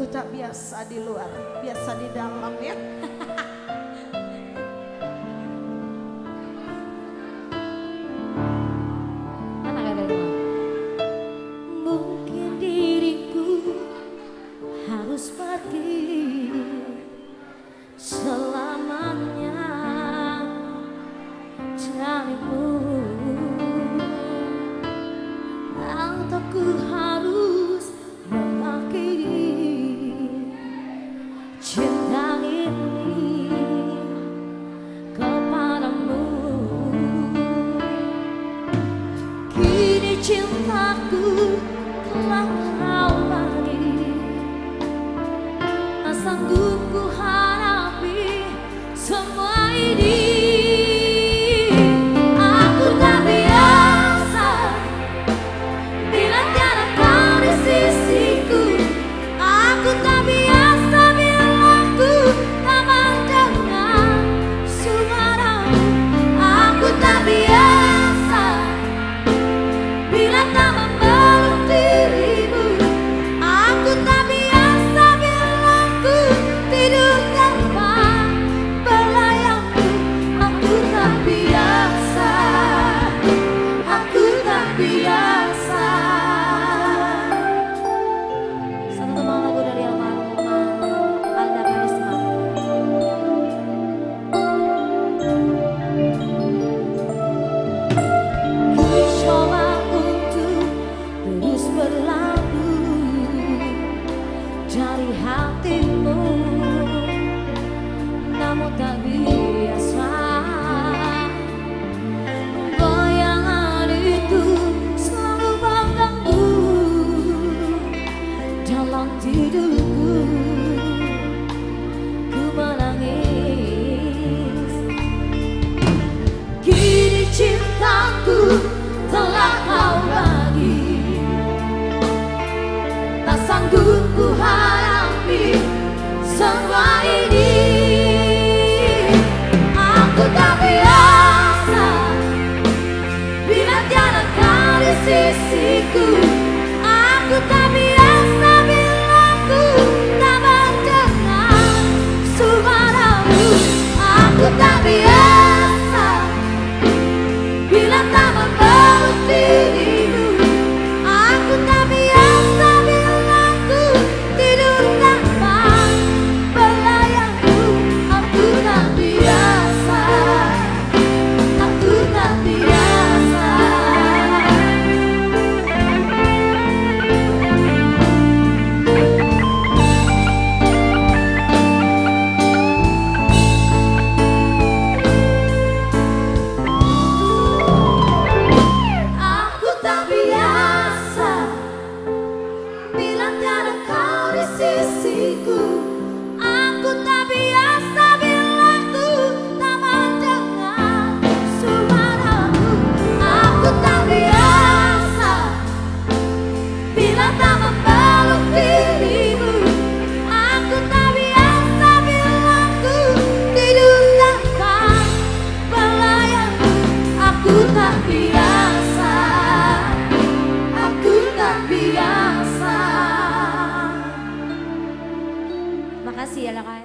Aku tak biasa di luar, biasa di dalam ya. cintaku telah kau bagi Tak sanggup ku semua ini. hatimu Namun tak biasa. Bayangan itu selalu mengganggu Dalam tidurku. Ku menangis. Kini cintaku talaga